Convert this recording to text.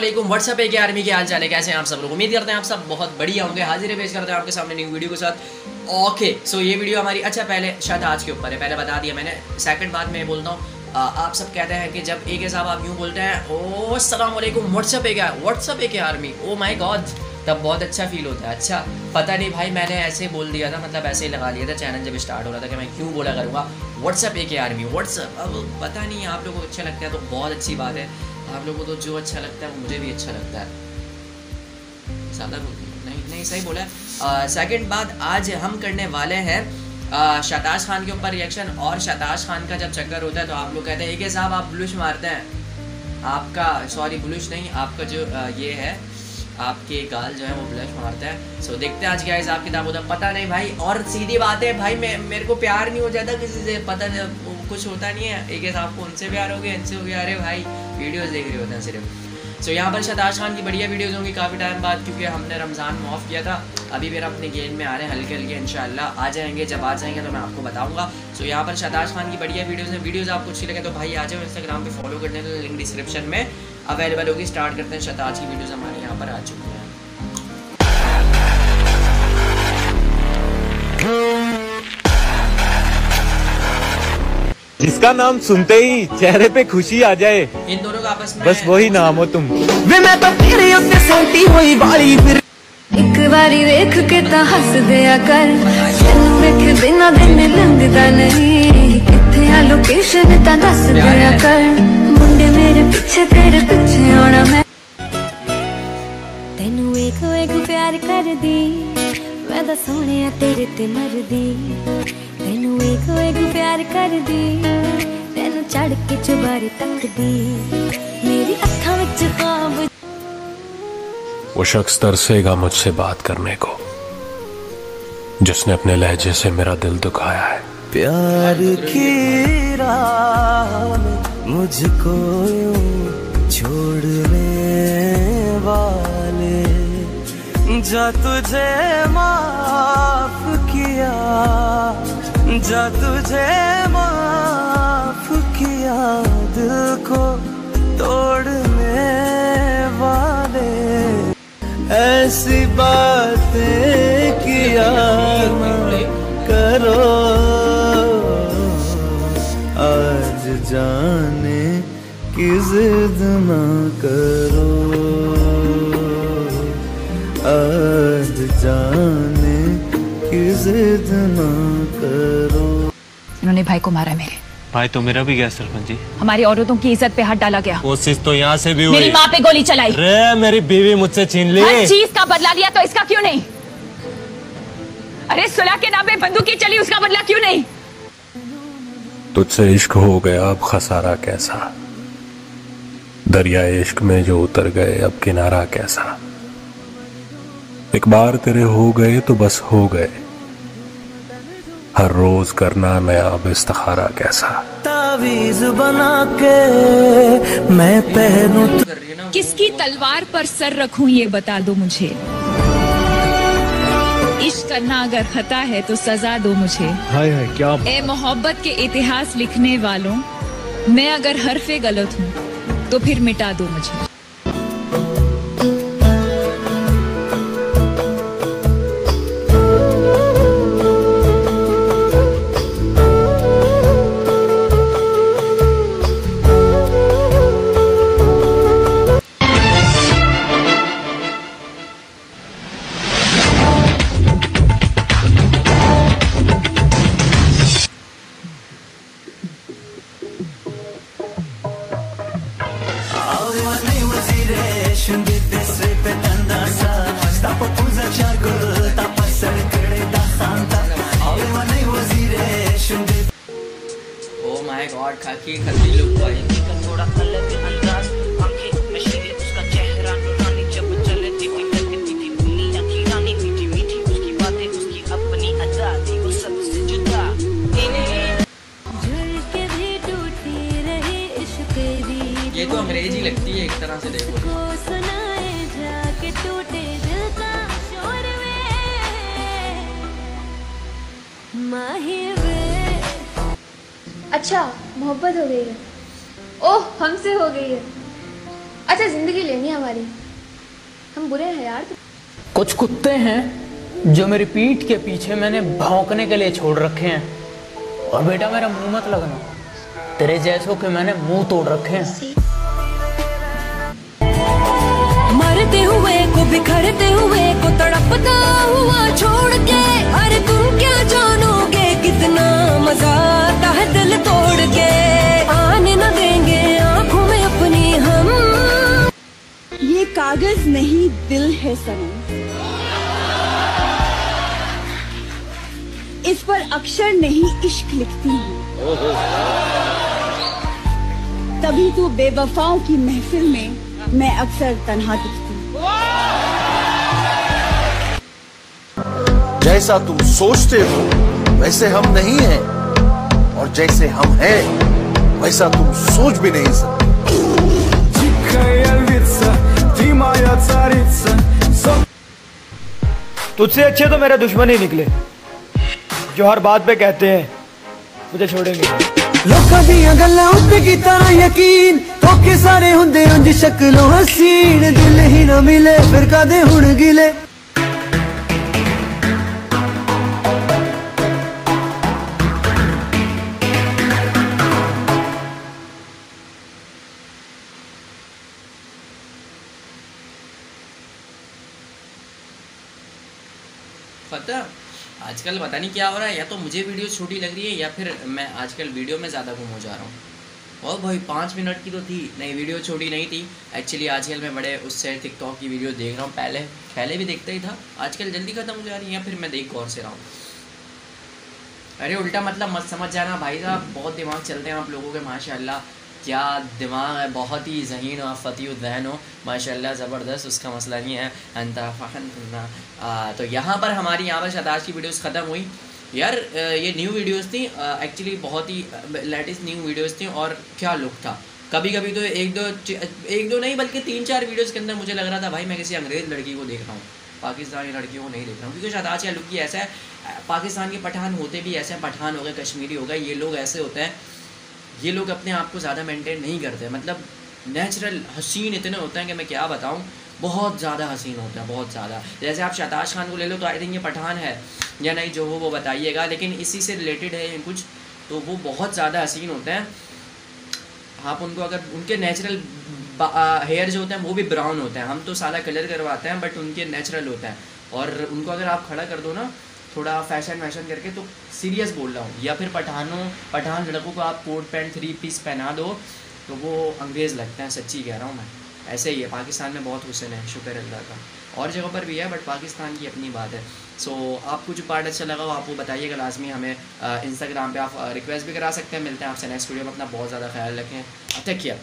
वालेकुम व्हाट्सअप है के आर्मी के हाल चाल है? कैसे हैं आप सब लोग? उम्मीद करते हैं आप सब बहुत बढ़िया होंगे। हाजिर पेश करते हैं आपके सामने न्यू वीडियो के साथ। ओके सो ये वीडियो हमारी अच्छा पहले, शायद आज के ऊपर है। पहले बता दिया मैंने सेकंड बात मैं बोलता हूँ। आप सब कहते हैं कि जब एक साहब आप यूँ बोलते हैं, ओ सलाम व्हाट्सअप एक व्हाट्सअप एक आर्मी ओ माई गॉड तब बहुत अच्छा फील होता है। अच्छा पता नहीं भाई, मैंने ऐसे बोल दिया था मतलब ऐसे ही लगा लिया था चैनल जब स्टार्ट हो रहा था कि मैं क्यों बोला करूँगा? व्हाट्सअप एक आर्मी व्हाट्सअप अब पता नहीं, आप लोगों को अच्छा लगता है तो बहुत अच्छी बात है। आप लोगों को तो जो अच्छा लगता है वो मुझे भी अच्छा लगता है। ज़्यादा नहीं नहीं सही बोला। सेकंड बात आज हम करने वाले हैं शताश खान के ऊपर रिएक्शन और शताश खान का जब चक्कर होता है तो आप लोग कहते हैं एक साहब आप ब्लूश मारते हैं। आपका सॉरी ब्लूश नहीं आपका जो आ, ये है आपके गाल जो है वो ब्लश मारता है। सो so, देखते हैं आज क्या हिसाब किताब होता है। पता नहीं भाई और सीधी बात है भाई मैं मेरे को प्यार नहीं हो जाता किसी से पता नहीं कुछ होता नहीं है। एक साहब को उनसे प्यार हो गया इनसे हो गया। अरे भाई वीडियोस देख रहे होते हैं सिर्फ़। सो so, यहाँ पर शताश खान की बढ़िया वीडियोज़ होंगी काफ़ी टाइम बाद क्योंकि हमने रमज़ान में ऑफ़ किया था। अभी फिर अपने गेम में आ रहे हैं हल्के हल्के इनशाला आ जाएँगे जब आ जाएँगे तो मैं आपको बताऊँगा। सो so, यहाँ पर शताश खान की बढ़िया वीडियोज़ हैं। वीडियोज़ आपको अच्छी लगे तो भाई आ जाओ इंस्टाग्राम पे फॉलो करने तो लिंक डिस्क्रिप्शन में अवेलेबल होगी। स्टार्ट करते हैं शताज की वीडियोज़ हमारे यहाँ पर आ चुकी हैं। इसका नाम सुनते ही चेहरे पे खुशी आ जाए इन दोनों का आपस में बस वही नाम हो तुम ਵੇ ਮੈਂ ਤਾਂ ਤੇਰੇ ਉੱਤੇ ਸੌਂਟੀ ਹੋਈ ਵਾਲੀ ਫਿਰ ਇੱਕ ਵਾਰੀ ਵੇਖ ਕੇ ਤਾਂ ਹੱਸ ਦਿਆ ਕਰ ਤੈਨੂੰ ਵੇਖ ਬਿਨਾਂ ਦਿਨ ਲੰਘਦਾ ਨਹੀਂ ਕਿੱਥੇ ਆ ਲੋਕੇਸ਼ਨ ਤਾਂ ਦੱਸ ਦਿਆ ਕਰ ਮੁੰਡੇ ਮੇਰੇ ਪਿੱਛੇ ਤੇਰੇ ਪਿੱਛੇ ਆਉਣਾ ਮੈਂ ਤੈਨੂੰ ਵੇਖ ਵੇਖ ਪਿਆਰ ਕਰਦੀ ਮੈਂ ਤਾਂ ਸੋਹਣਿਆ ਤੇਰੇ ਤੇ ਮਰਦੀ ਤੈਨੂੰ ਵੇਖ ਵੇਖ ਪਿਆਰ ਕਰਦੀ ਤੈਨੂੰ ਚੜ ਕੇ ਚੁਬਾਰੇ ਤੱਕਦੀ ਮੇਰੀ ਅੱਖਾਂ ਵਿੱਚ ਖਾਬ वो शख्स तरसेगा मुझसे बात करने को जिसने अपने लहजे से मेरा दिल दुखाया है प्यार की राह में मुझको यूं छोड़ने वाले जा तुझे माफ किया जा तुझे माफ़ किया दिल को तोड़ने वाले। ऐसी बातें किया ना करो। आज जाने की जिद ना करो। आज जाने की जिद ना उन्होंने भाई को मारा मेरे भाई तो मेरा भी गया सरपंच जी। हमारी औरतों की इज़्ज़त पे हाथ डाला गया। कोशिश तो यहाँ से भी हुई। मेरी माँ पे गोली चलाई। रे मेरी बीवी मुझसे छीन ली। हर चीज़ का बदला लिया तो इसका क्यों नहीं? अरे सुलह के नाम पे बंदूकी चली उसका बदला क्यों नहीं? तुझसे इश्क हो गया अब खसारा कैसा? दरिया इश्क में जो उतर गए अब किनारा कैसा? एक बार तेरे हो गए तो बस हो गए। हर रोज करना नया अब इस्तारा कैसा? तावीज बना के मैं पहनूं ना किसकी तलवार पर सर रखूँ ये बता दो मुझे। इश्क करना अगर खता है तो सजा दो मुझे। हाय हाय क्या ए मोहब्बत के इतिहास लिखने वालों मैं अगर हरफे गलत हूँ तो फिर मिटा दो मुझे। ओ माय गॉड खाकी खल्ली लुक भाई थोड़ा अलग अंदाज। आँखें नशीले उसका चेहरा नूरानी जब चले। दीदी लगती थी दुनिया की रानी मीठी मीठी। उसकी बातें, उसकी अपनी आज़ादी वो सबसे जुदा। झुल के भी टूटी रही इश्क तेरी ये तो अंग्रेज़ी लगती है एक तरह से देखो। को सुनाए जाके टूटे दिल का शोर वे। माही वे। अच्छा मोहब्बत हो गई है। ओह हमसे हो गई है। अच्छा ज़िंदगी लेनी है हमारी। हम बुरे हैं यार। कुछ कुत्ते हैं जो मेरी पीठ के पीछे मैंने भौंकने के लिए छोड़ रखे हैं। और बेटा मेरा मुँह मत लगना। तेरे जैसों के मैंने मुँह तोड़ रखे हैं। बिखरते हुए को तड़पता हुआ छोड़ के, अरे तुम क्या जानोगे कितना मज़ा आता है दिल तोड़ के? आने न देंगे आँखों में अपनी हम। ये कागज़ नहीं, दिल है सनम। इस पर अक्षर नहीं, इश्क लिखती हूँ। तभी तो बेवफाओं की महफिल में मैं अक्सर तन्हा दिखती जैसा तुम सोचते हो वैसे हम नहीं हैं। और जैसे हम हैं वैसा तुम सोच भी नहीं सकते। तुझसे अच्छे तो मेरे दुश्मन ही निकले जो हर बात पे कहते हैं मुझे छोड़ेंगे। लोकां दियाँ गल्लां उत कीता यकीन धोखे सारे होंगे उंज शक्लों हसीन। दिल ही ना मिले फिर कदे हूँ गिले। ਗਿਲੇ आजकल पता नहीं क्या हो रहा है, या तो मुझे वीडियो छोटी लग रही है, या फिर मैं आजकल वीडियो में ज़्यादा गुम हो जा रहा हूँ। और भाई, पाँच मिनट की तो थी, नहीं, वीडियो छोटी नहीं थी। एक्चुअली आजकल मैं बड़े उससे टिकटॉक की वीडियो देख रहा हूँ, पहले पहले भी देखता ही था। आजकल जल्दी ख़त्म हो जा रही है, या फिर मैं देख गौर से रहा हूँ। अरे, उल्टा मतलब मत समझ जाना, भाई साहब, बहुत दिमाग चलते हैं आप लोगों के, माशाल्लाह। क्या दिमाग है? बहुत ही जहीन और फ़ती जहन हो। माशाल्लाह, ज़बरदस्त, उसका मसला नहीं है। अंतफ़न तो यहाँ पर हमारी यहाँ पर शताज की वीडियोस ख़त्म हुई। यार ये न्यू वीडियोस थी। एक्चुअली बहुत ही लेटेस्ट न्यू वीडियोस थी और क्या लुक था। कभी कभी तो एक दो एक दो नहीं, बल्कि तीन चार वीडियोस के अंदर मुझे लग रहा था, भाई, मैं किसी अंग्रेज़ लड़की को देख रहा हूँ। पाकिस्तानी लड़कियों को नहीं देख रहा हूँ। क्योंकि शताज का लुक ही ऐसा है। पाकिस्तान के पठान होते भी ऐसे हैं। पठान हो गए, कश्मीरी हो गए, ये लोग ऐसे होते हैं। ये लोग अपने आप को ज़्यादा मेंटेन नहीं करते। मतलब नेचुरल हसीन इतने होते हैं कि मैं क्या बताऊँ? बहुत ज़्यादा हसीन होते हैं, बहुत ज़्यादा। जैसे आप शताज खान को ले लो तो आई थिंक ये पठान है। या नहीं, जो हो, वो बताइएगा। लेकिन इसी से रिलेटेड है कुछ तो वो बहुत ज़्यादा हसीन होते हैं। आप उनको अगर, उनके नेचुरल हेयर जो होते हैं, वो भी ब्राउन होते हैं। हम तो सादा कलर करवाते हैं बट उनके नेचुरल होते हैं। और उनको अगर आप खड़ा कर दो ना थोड़ा फ़ैशन वैशन करके तो सीरियस बोल रहा हूँ। या फिर पठानों पठान लड़कों को आप कोट पैंट थ्री पीस पहना दो तो वो अंग्रेज़ लगते हैं सच्ची कह रहा हूँ मैं। ऐसे ही है पाकिस्तान में बहुत हुसन है शुक्र अल्लाह का। और जगह पर भी है बट पाकिस्तान की अपनी बात है। सो so, आपको जो पार्ट अच्छा लगा वो आप वो बताइएगा लाजमी हमें इंस्टाग्राम पे आप रिक्वेस्ट भी करा सकते हैं मिलते हैं आपसे नेक्स्ट वीडियो में अपना बहुत ज़्यादा ख्याल रखें। Take care